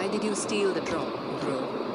why did you steal the drone, bro?